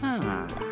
嗯。